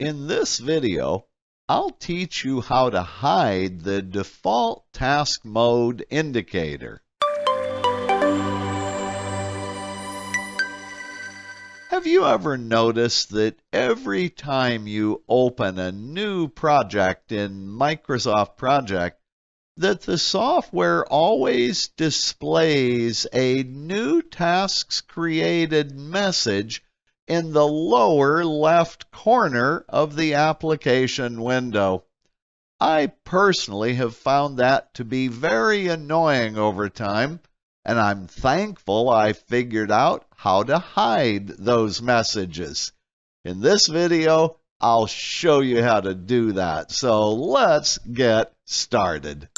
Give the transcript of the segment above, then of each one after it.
In this video, I'll teach you how to hide the default task mode indicator. Have you ever noticed that every time you open a new project in Microsoft Project, that the software always displays a new tasks created message in the lower left corner of the application window. I personally have found that to be very annoying over time, and I'm thankful I figured out how to hide those messages. In this video, I'll show you how to do that. So let's get started.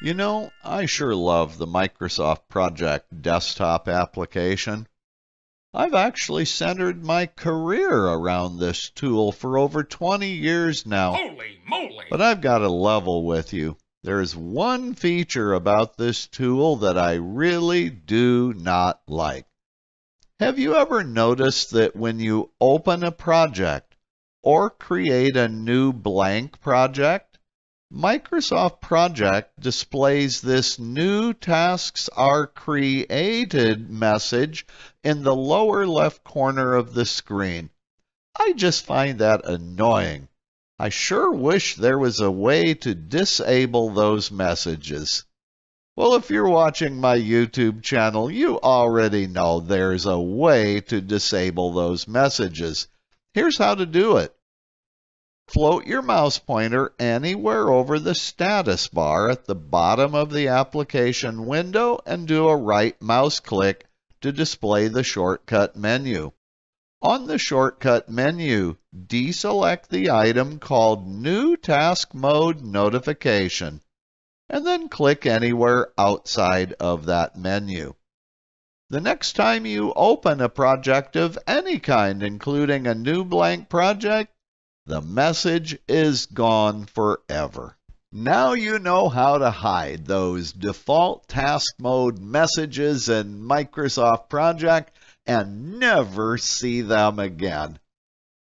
You know, I sure love the Microsoft Project desktop application. I've actually centered my career around this tool for over 20 years now. Holy moly! But I've got to level with you. There's one feature about this tool that I really do not like. Have you ever noticed that when you open a project or create a new blank project, Microsoft Project displays this new tasks are created message in the lower left corner of the screen. I just find that annoying. I sure wish there was a way to disable those messages. Well, if you're watching my YouTube channel, you already know there's a way to disable those messages. Here's how to do it. Float your mouse pointer anywhere over the status bar at the bottom of the application window and do a right mouse click to display the shortcut menu. On the shortcut menu, deselect the item called New Task Mode Notification, and then click anywhere outside of that menu. The next time you open a project of any kind, including a new blank project, the message is gone forever. Now you know how to hide those default task mode messages in Microsoft Project and never see them again.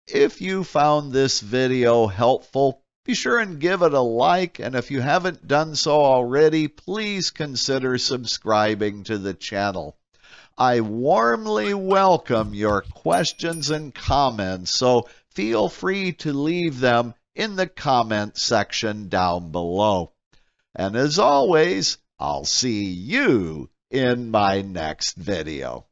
If you found this video helpful, be sure and give it a like, and if you haven't done so already, please consider subscribing to the channel. I warmly welcome your questions and comments, so feel free to leave them in the comment section down below. And as always, I'll see you in my next video.